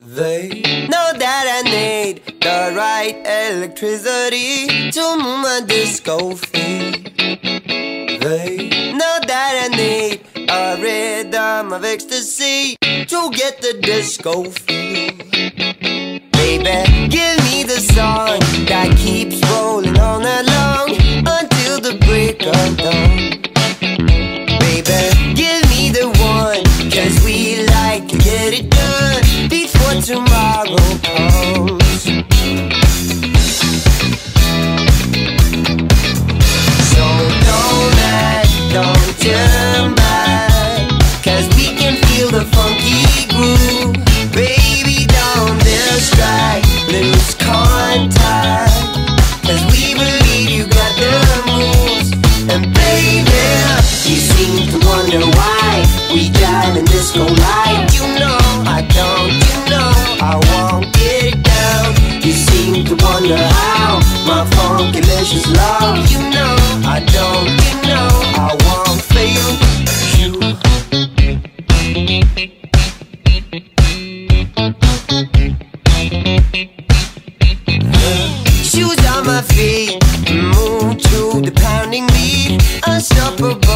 They know that I need the right electricity to move my disco feet. They know that I need a rhythm of ecstasy to get the disco feel. Baby, You know I don't, you know I won't get down. You seem to wonder how my love. You know I don't, you know I won't fail you. Shoes on my feet, move to the pounding beat, unstoppable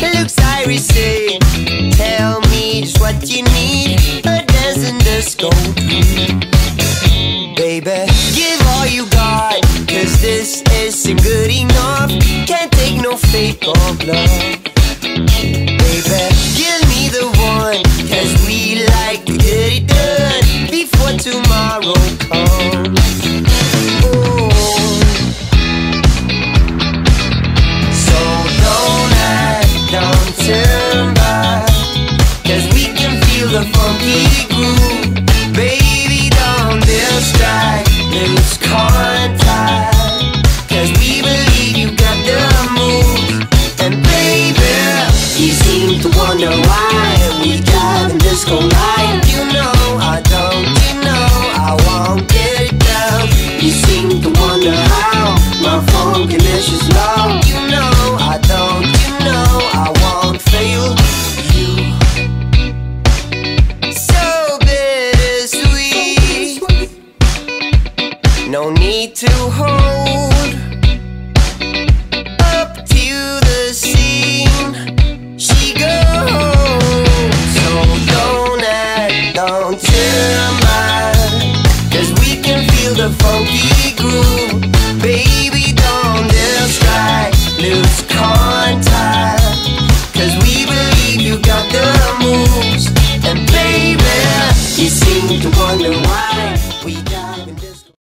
Looks irisy, tell me just what you need, a dancing disco Baby, give all you got, cause this isn't good enough, can't take no fake or bluff. Wonder why we got in disco light. To hold